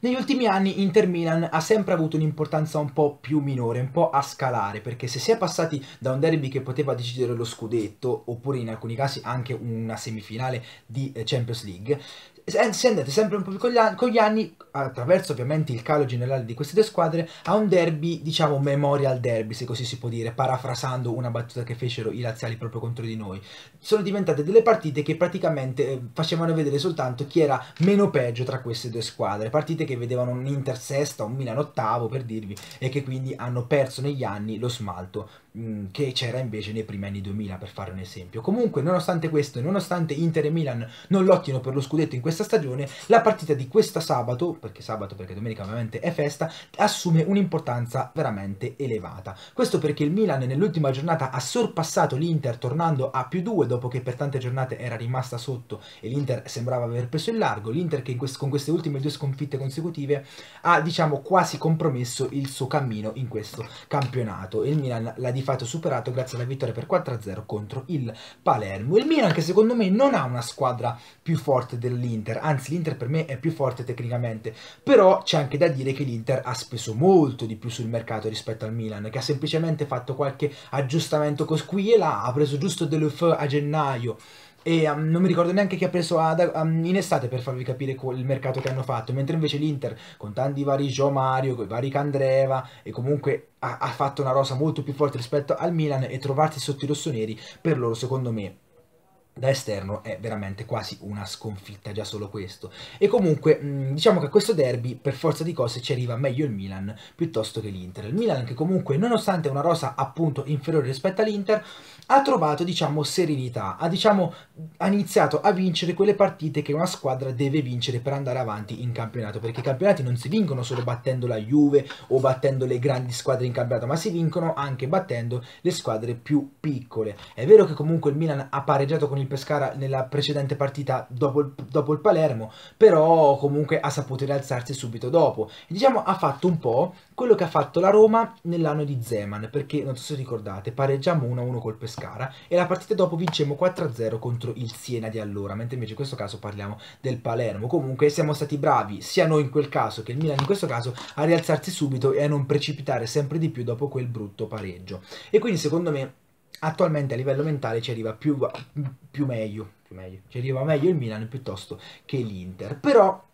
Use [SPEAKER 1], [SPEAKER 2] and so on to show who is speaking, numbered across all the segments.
[SPEAKER 1] Negli ultimi anni Inter Milan ha sempre avuto un'importanza un po' più minore, un po' a scalare, perché se si è passati da un derby che poteva decidere lo scudetto, oppure in alcuni casi anche una semifinale di eh, Champions League, si è andati sempre un po' più con gli, anni, con gli anni, attraverso ovviamente il calo generale di queste due squadre, a un derby, diciamo memorial derby, se così si può dire, parafrasando una battuta che fecero i laziali proprio contro di noi. Sono diventate delle partite che praticamente eh, facevano vedere soltanto chi era meno peggio tra queste due squadre, partite che vedevano un Inter sesta, un Milan ottavo per dirvi, e che quindi hanno perso negli anni lo smalto Mm, che c'era invece nei primi anni 2000 per fare un esempio. Comunque nonostante questo e nonostante Inter e Milan non lottino per lo scudetto in questa stagione, la partita di questa sabato, perché sabato perché domenica ovviamente è festa, assume un'importanza veramente elevata. Questo perché il Milan nell'ultima giornata ha sorpassato l'Inter tornando a più 2 dopo che per tante giornate era rimasta sotto e l'Inter sembrava aver preso il largo, l'Inter che quest con queste ultime due sconfitte consecutive ha diciamo quasi compromesso il suo cammino in questo campionato e il Milan la difesa fatto superato grazie alla vittoria per 4-0 contro il Palermo. Il Milan che secondo me non ha una squadra più forte dell'Inter, anzi l'Inter per me è più forte tecnicamente, però c'è anche da dire che l'Inter ha speso molto di più sul mercato rispetto al Milan, che ha semplicemente fatto qualche aggiustamento qui e là, ha preso giusto Deleuve a gennaio, e um, non mi ricordo neanche chi ha preso ad, um, in estate per farvi capire il mercato che hanno fatto, mentre invece l'Inter con tanti vari Gio Mario, con vari Candreva e comunque ha, ha fatto una rosa molto più forte rispetto al Milan e trovarsi sotto i rossoneri per loro secondo me da esterno è veramente quasi una sconfitta già solo questo. E comunque diciamo che a questo derby per forza di cose ci arriva meglio il Milan piuttosto che l'Inter. Il Milan che comunque nonostante una rosa appunto inferiore rispetto all'Inter ha trovato diciamo serenità. Ha diciamo ha iniziato a vincere quelle partite che una squadra deve vincere per andare avanti in campionato perché i campionati non si vincono solo battendo la Juve o battendo le grandi squadre in campionato ma si vincono anche battendo le squadre più piccole. È vero che comunque il Milan ha pareggiato con il il Pescara nella precedente partita dopo il, dopo il Palermo, però comunque ha saputo rialzarsi subito dopo. Diciamo ha fatto un po' quello che ha fatto la Roma nell'anno di Zeman, perché non so se ricordate, pareggiamo 1-1 col Pescara e la partita dopo vincemmo 4-0 contro il Siena di allora, mentre invece in questo caso parliamo del Palermo. Comunque siamo stati bravi, sia noi in quel caso che il Milan in questo caso, a rialzarsi subito e a non precipitare sempre di più dopo quel brutto pareggio. E quindi secondo me attualmente a livello mentale ci arriva più, più meglio, più meglio, ci arriva meglio il Milan piuttosto che l'Inter. Però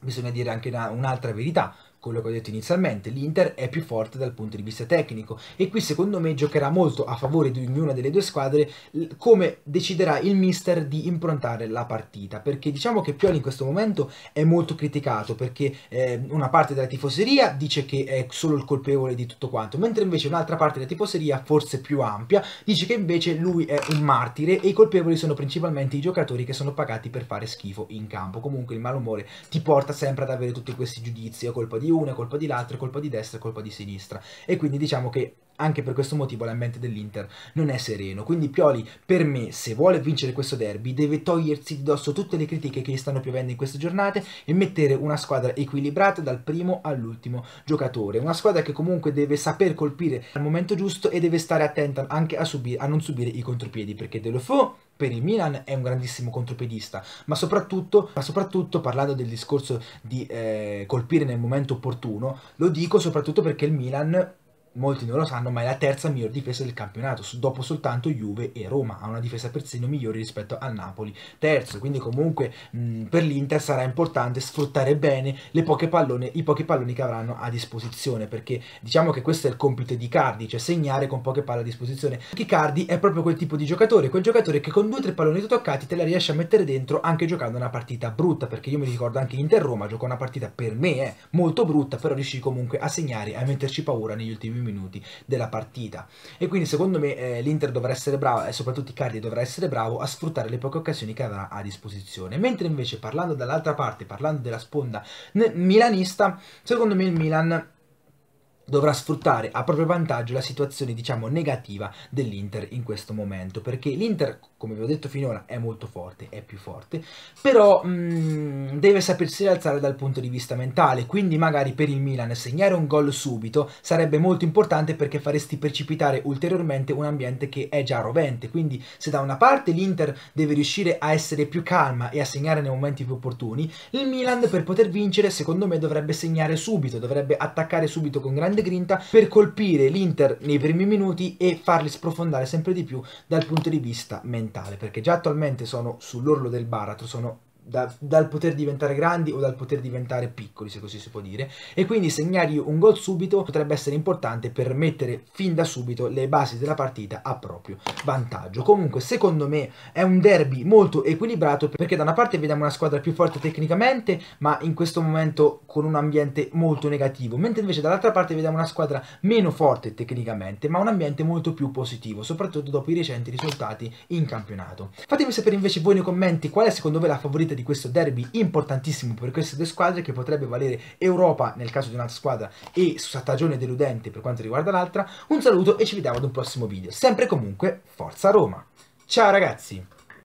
[SPEAKER 1] bisogna dire anche un'altra verità, quello che ho detto inizialmente, l'Inter è più forte dal punto di vista tecnico e qui secondo me giocherà molto a favore di ognuna delle due squadre come deciderà il mister di improntare la partita, perché diciamo che Pioli in questo momento è molto criticato perché eh, una parte della tifoseria dice che è solo il colpevole di tutto quanto, mentre invece un'altra parte della tifoseria, forse più ampia, dice che invece lui è un martire e i colpevoli sono principalmente i giocatori che sono pagati per fare schifo in campo. Comunque il malumore ti porta sempre ad avere tutti questi giudizi a colpa di di una, è colpa di l'altra, è colpa di destra, è colpa di sinistra. E quindi diciamo che anche per questo motivo l'ambiente dell'Inter non è sereno. Quindi Pioli, per me, se vuole vincere questo derby, deve togliersi di dosso tutte le critiche che gli stanno piovendo in queste giornate e mettere una squadra equilibrata dal primo all'ultimo giocatore. Una squadra che comunque deve saper colpire al momento giusto e deve stare attenta anche a, subire, a non subire i contropiedi, perché Delofeu per il Milan è un grandissimo contropiedista, ma soprattutto, ma soprattutto parlando del discorso di eh, colpire nel momento opportuno, lo dico soprattutto perché il Milan molti non lo sanno, ma è la terza miglior difesa del campionato, dopo soltanto Juve e Roma, ha una difesa persino migliore rispetto al Napoli. Terzo, quindi comunque mh, per l'Inter sarà importante sfruttare bene pallone, i pochi palloni che avranno a disposizione, perché diciamo che questo è il compito di Cardi, cioè segnare con poche palle a disposizione. Cardi è proprio quel tipo di giocatore, quel giocatore che con due o tre palloni toccati te la riesce a mettere dentro anche giocando una partita brutta, perché io mi ricordo anche Inter-Roma, giocò una partita per me eh, molto brutta, però riuscì comunque a segnare e a metterci paura negli ultimi minuti minuti della partita. E quindi secondo me eh, l'Inter dovrà essere bravo, e soprattutto Icardi dovrà essere bravo a sfruttare le poche occasioni che avrà a disposizione. Mentre invece parlando dall'altra parte, parlando della sponda milanista, secondo me il Milan dovrà sfruttare a proprio vantaggio la situazione diciamo negativa dell'Inter in questo momento perché l'Inter come vi ho detto finora è molto forte è più forte però mh, mm, deve sapersi rialzare dal punto di vista mentale quindi magari per il Milan segnare un gol subito sarebbe molto importante perché faresti precipitare ulteriormente un ambiente che è già rovente quindi se da una parte l'Inter deve riuscire a essere più calma e a segnare nei momenti più opportuni il Milan per poter vincere secondo me dovrebbe segnare subito dovrebbe attaccare subito con grande grande grinta per colpire l'Inter nei primi minuti e farli sprofondare sempre di più dal punto di vista mentale, perché già attualmente sono sull'orlo del baratro, sono da, dal poter diventare grandi o dal poter diventare piccoli, se così si può dire, e quindi segnargli un gol subito potrebbe essere importante per mettere fin da subito le basi della partita a proprio vantaggio. Comunque, secondo me, è un derby molto equilibrato perché da una parte vediamo una squadra più forte tecnicamente, ma in questo momento con un ambiente molto negativo, mentre invece dall'altra parte vediamo una squadra meno forte tecnicamente, ma un ambiente molto più positivo, soprattutto dopo i recenti risultati in campionato. Fatemi sapere invece voi nei commenti qual è secondo voi la favorita di questo derby importantissimo per queste due squadre che potrebbe valere Europa nel caso di un'altra squadra e stagione deludente per quanto riguarda l'altra. Un saluto e ci vediamo ad un prossimo video. Sempre comunque, Forza Roma! Ciao ragazzi!